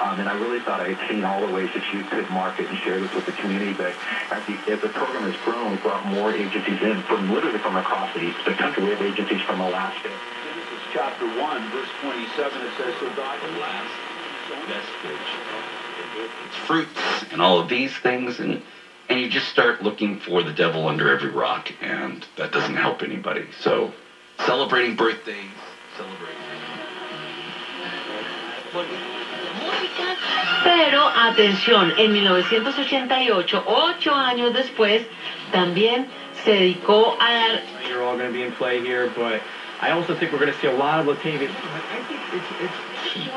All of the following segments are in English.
Um, thought I had seen all the ways that you could market and share this with the community, but as the, as the program has grown, we brought more agencies in from literally from across the, the country. We have agencies from Alaska. Genesis chapter 1, verse 27, it says, So God last vestige. It's fruits and all of these things, and and you just start looking for the devil under every rock, and that doesn't help anybody. So, celebrating birthdays, celebrating. Pero atención, en 1988, ocho años después, también se dedicó a dar You're all going to be in play here, but I also think we're going to see a lot of Latavius. I think it's, it's key.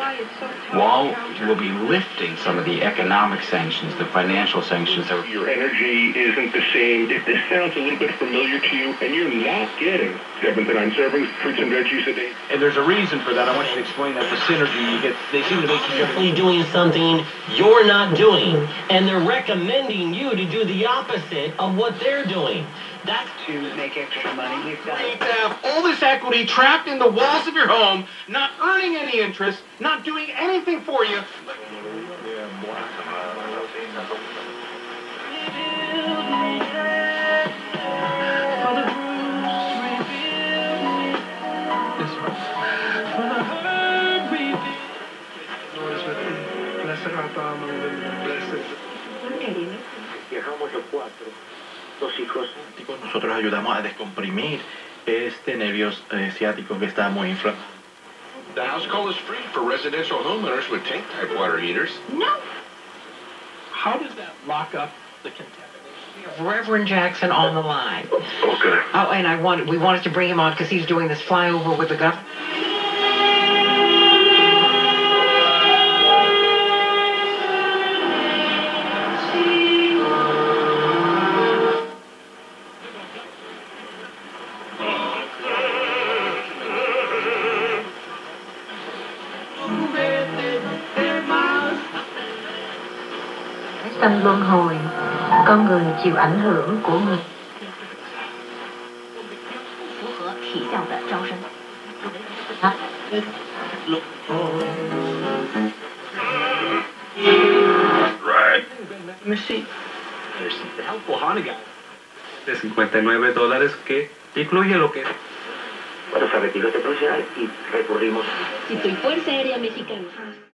While we'll be lifting some of the economic sanctions, the financial sanctions that Your energy isn't the same. If this sounds a little bit familiar to you and you're not getting seven to nine servings, fruits and veggies a day, And there's a reason for that. I want you to explain that. The synergy you get, they seem to be you Obviously doing something you're not doing, and they're recommending you to do the opposite of what they're doing. That's to make extra money. We've got to have all this equity trapped in the walls of your home, not earning any interest, not doing anything for you. Viajamos los cuatro, dos hijos. Nosotros ayudamos a descomprimir este nervio eh, ciático que está muy inflamado. The house call is free for residential homeowners with tank type water heaters. No. How does that lock up the contamination? Reverend Jackson on the line. Okay. Oh, and I wanted, we wanted to bring him on because he's doing this flyover with the governor. sanh luân hồi con người chịu ảnh hưởng của nghiệp Hả? $59 dólares que incluye lo que... Cuando los retiros de profesional y recurrimos... Si soy Fuerza Aérea Mexicana.